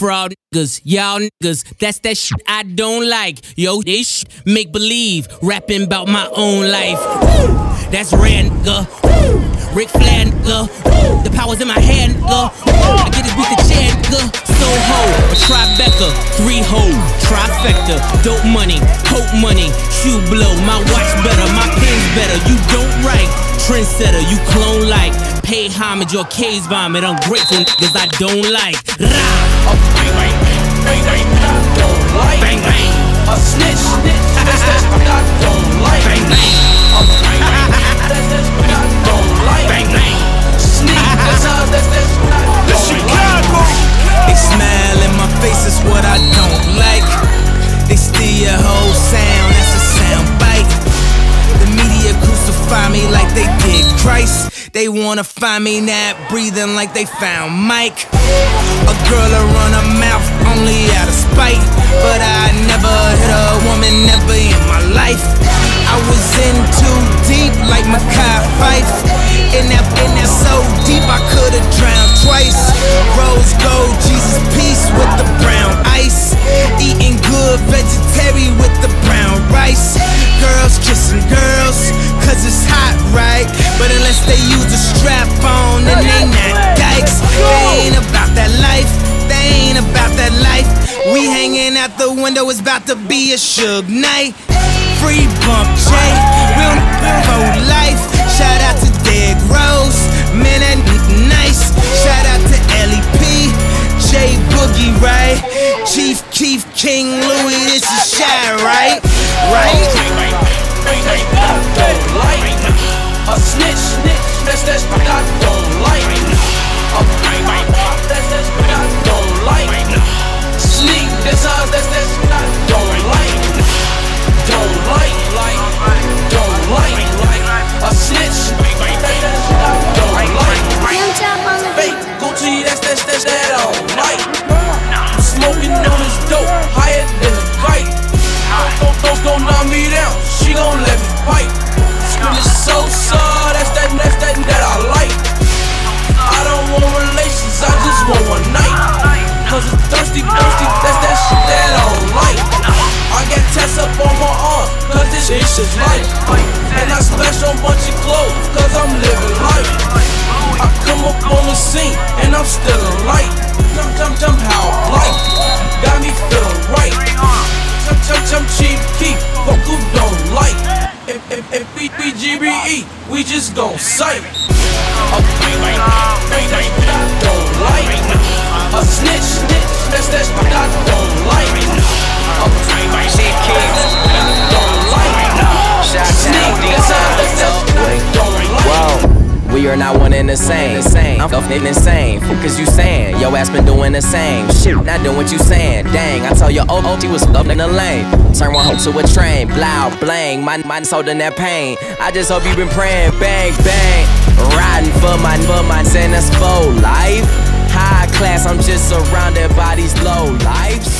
fraud niggas, y'all niggas. That's that shit I don't like. Yo, this shit make believe, rapping about my own life. Woo! That's rare, nigga. Woo! Ric Flair, nigga. Woo! The power's in my hand, nigga. I get this beat the chair, nigga. Soho, a Tribeca, three ho, trifecta, dope money, hope money, shoe blow. My watch better, my pen's better. You don't write, trendsetter, you clone like. Pay homage or case vomit. Ungrateful niggas I don't like. Rah! Oh, They wanna find me not breathing like they found Mike. A girl to run her mouth only out of spite. But I never hit a woman, never Hanging out the window, it's about to be a Suge night. Free bump J, we don't for life. Shout out to Dead Rose, man, that nice. Shout out to LEP, J Boogie, right? Chief Keef King Louie, this is shy? Right? Don't knock me down, she gon' let me fight. Screaming so sad, that's that, that's that that I like. I don't want relations, I just want one night. Cause it's thirsty, thirsty, that's that shit that I don't like. I got tats up on my arm, cause this shit is life. And I splash on bunch of clothes, cause I'm living life. We just gon' sight. A I don't like. A snitch, that's that's Are not one and the same. I'm fucking insane. Cause you saying yo ass been doing the same shit. Not doing what you saying. Dang, I told your old oh, OG oh, was loving the lane. Turn one hoe to a train. Blow, blang. My mind holding that pain. I just hope you been praying. Bang, bang. Riding for my, for my sentence for life. High class, I'm just surrounded by these low lives.